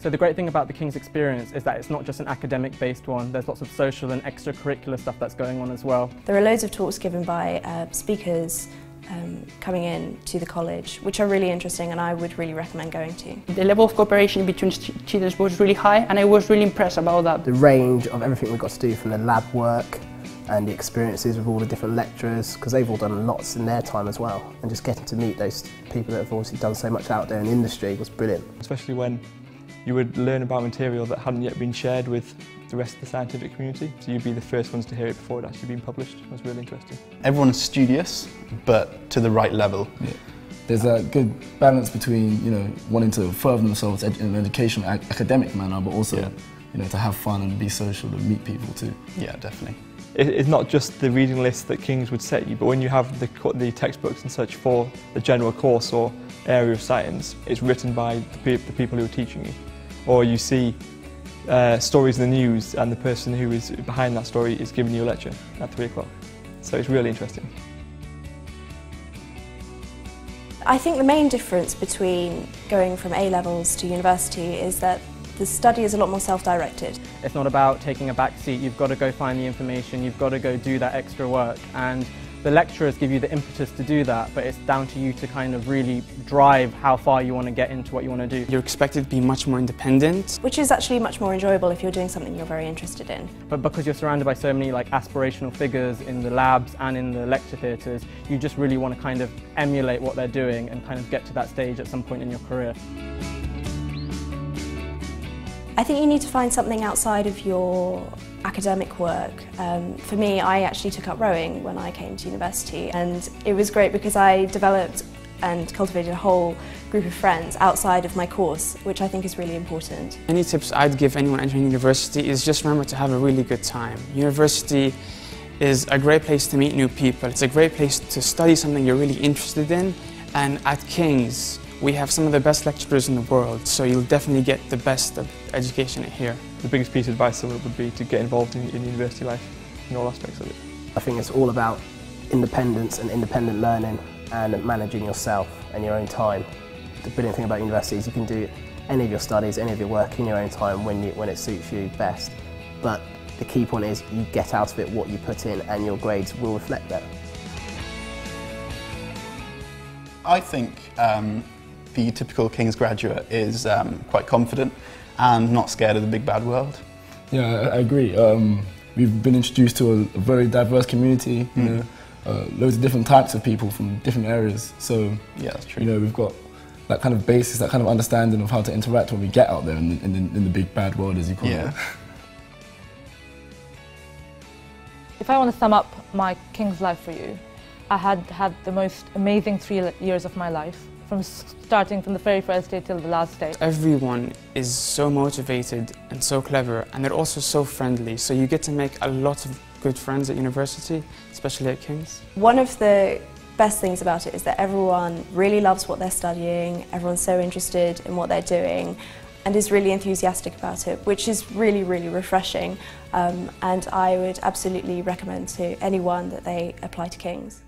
So the great thing about the King's experience is that it's not just an academic based one, there's lots of social and extracurricular stuff that's going on as well. There are loads of talks given by uh, speakers um, coming in to the college, which are really interesting and I would really recommend going to. The level of cooperation between students was really high and I was really impressed about that. The range of everything we got to do from the lab work and the experiences with all the different lecturers because they've all done lots in their time as well and just getting to meet those people that have obviously done so much out there in the industry was brilliant. Especially when you would learn about material that hadn't yet been shared with the rest of the scientific community. So you'd be the first ones to hear it before it actually been published. It was really interesting. Everyone's studious, but to the right level. Yeah. There's a good balance between, you know, wanting to further themselves in an educational, academic manner, but also, yeah. you know, to have fun and be social and meet people too. Yeah, definitely it's not just the reading list that King's would set you, but when you have the, the textbooks and such for the general course or area of science, it's written by the, pe the people who are teaching you. Or you see uh, stories in the news and the person who is behind that story is giving you a lecture at 3 o'clock. So it's really interesting. I think the main difference between going from A levels to university is that the study is a lot more self-directed. It's not about taking a back seat, you've got to go find the information, you've got to go do that extra work and the lecturers give you the impetus to do that, but it's down to you to kind of really drive how far you want to get into what you want to do. You're expected to be much more independent. Which is actually much more enjoyable if you're doing something you're very interested in. But because you're surrounded by so many like aspirational figures in the labs and in the lecture theatres, you just really want to kind of emulate what they're doing and kind of get to that stage at some point in your career. I think you need to find something outside of your academic work. Um, for me, I actually took up rowing when I came to university and it was great because I developed and cultivated a whole group of friends outside of my course, which I think is really important. Any tips I'd give anyone entering university is just remember to have a really good time. University is a great place to meet new people. It's a great place to study something you're really interested in. And at King's, we have some of the best lecturers in the world, so you'll definitely get the best of education here. The biggest piece of advice would be to get involved in, in university life, in all aspects of it. I think it's all about independence and independent learning and managing yourself and your own time. The brilliant thing about university is you can do any of your studies, any of your work in your own time when, you, when it suits you best. But the key point is you get out of it what you put in and your grades will reflect that. I think um, the typical King's graduate is um, quite confident and not scared of the big bad world. Yeah, I, agree. Um, we've been introduced to a, a very diverse community, you mm. know, uh, loads of different types of people from different areas. So, yeah, that's true. You know, we've got that kind of basis, that kind of understanding of how to interact when we get out there in the, in the, in the big bad world, as you call yeah. it. If I want to sum up my King's life for you, I had had the most amazing three years of my life from starting from the very first day till the last day. Everyone is so motivated and so clever and they're also so friendly so you get to make a lot of good friends at university, especially at King's. One of the best things about it is that everyone really loves what they're studying, everyone's so interested in what they're doing and is really enthusiastic about it, which is really, really refreshing. Um, and I would absolutely recommend to anyone that they apply to King's.